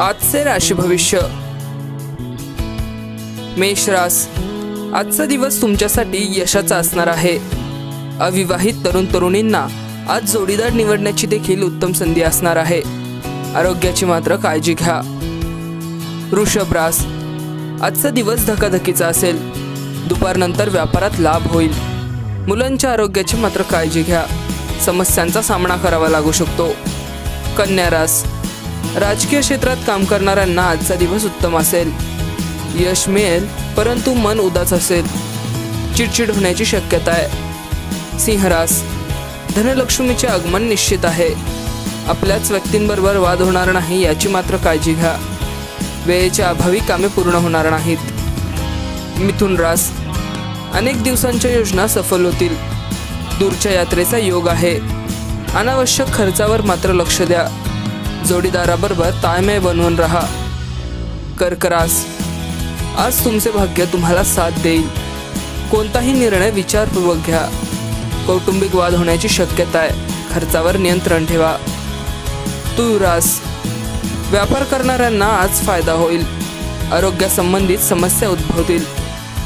आजचे राशी भविष्य. मेष रास आजचा दिवस तुमच्यासाठी यशाचा असणार आहे. अविवाहित तरुण तरुणींना आज जोडीदार निवडण्याची देखील उत्तम संधी असणार आहे. आरोग्याची मात्र काळजी घ्या. वृषभ रास आजचा दिवस धकाधकीचा असेल. दुपारनंतर व्यापारात लाभ होईल. मुलांच्या आरोग्याची मात्र काळजी घ्या. समस्यांचा सामना करावा लागू शकतो. कन्या रास राजकीय क्षेत्रात काम करणाऱ्यांना आजचा दिवस उत्तम असेल. यश मिळेल परंतु मन उदास असेल. चिडचिड होण्याची शक्यता आहे. सिंहरास धनलक्ष्मीचे आगमन निश्चित आहे. आपल्याच व्यक्तींबरोबर वाद होणार नाही याची मात्र काळजी घ्या. वेळेच्या अभावी कामे पूर्ण होणार नाहीत. मिथुन रास अनेक दिवसांच्या योजना सफल होतील. दूरच्या यात्रेचा योग आहे. अनावश्यक खर्चावर मात्र लक्ष द्या. जोडीदाराबरोबर ताळमेळ बनवून राहा. कर्करास आज तुमचे भाग्य तुम्हाला साथ देईल. कोणताही निर्णय विचारपूर्वक घ्या. कौटुंबिक वाद होण्याची शक्यता आहे. खर्चावर नियंत्रण ठेवा. तुरास व्यापार करणाऱ्यांना आज फायदा होईल. आरोग्यासंबंधित समस्या उद्भवतील.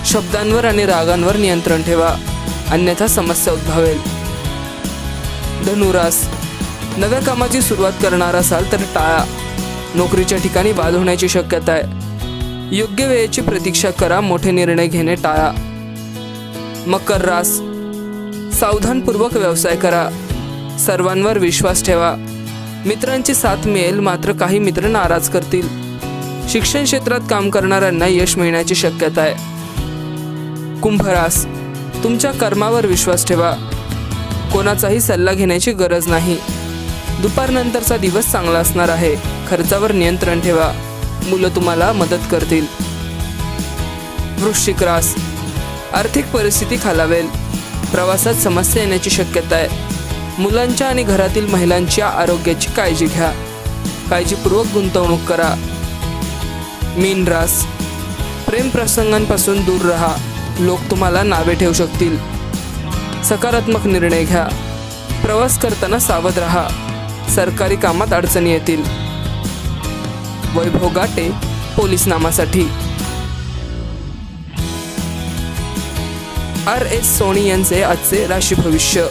शब्दांवर आणि रागांवर नियंत्रण ठेवा. अन्यथा समस्या उद्भवेल. धनुरास नव्या कामाची सुरुवात करणार असाल तर टाळा. नोकरीच्या ठिकाणी वाद होण्याची शक्यता आहे. योग्य वेळेची प्रतीक्षा करा मोठे निर्णय घेणे टाळा. मकर रास. सावधानपूर्वक व्यवसाय करा. सर्वांवर विश्वास ठेवा. मित्रांची साथ मिळेल मात्र काही मित्र नाराज करतील. शिक्षण क्षेत्रात काम करणाऱ्यांना यश मिळण्याची शक्यता आहे. कुंभरास तुमच्या कर्मावर विश्वास ठेवा. कोणाचाही सल्ला घेण्याची गरज नाही. दुपारनंतरचा दिवस चांगला असणार आहे. खर्चावर नियंत्रण ठेवा. मुलं तुम्हाला मदत करतील. वृश्चिक रास. आर्थिक परिस्थिती खालावेल. प्रवासात समस्या येण्याची शक्यता आहे. मुलांच्या आणि घरातील महिलांच्या आरोग्याची काळजी घ्या. काळजीपूर्वक गुंतवणूक करा. मीन रास. प्रेम प्रसंगांपासून दूर राहा. लोक तुम्हाला नावे ठेवू शकतील. सकारात्मक निर्णय घ्या. प्रवास करताना सावध राहा. सरकारी कामात अडचणी येतील. वैभव गाटे पोलीस नामासाठी आर एस सोनी यांचे आजचे राशी भविष्य.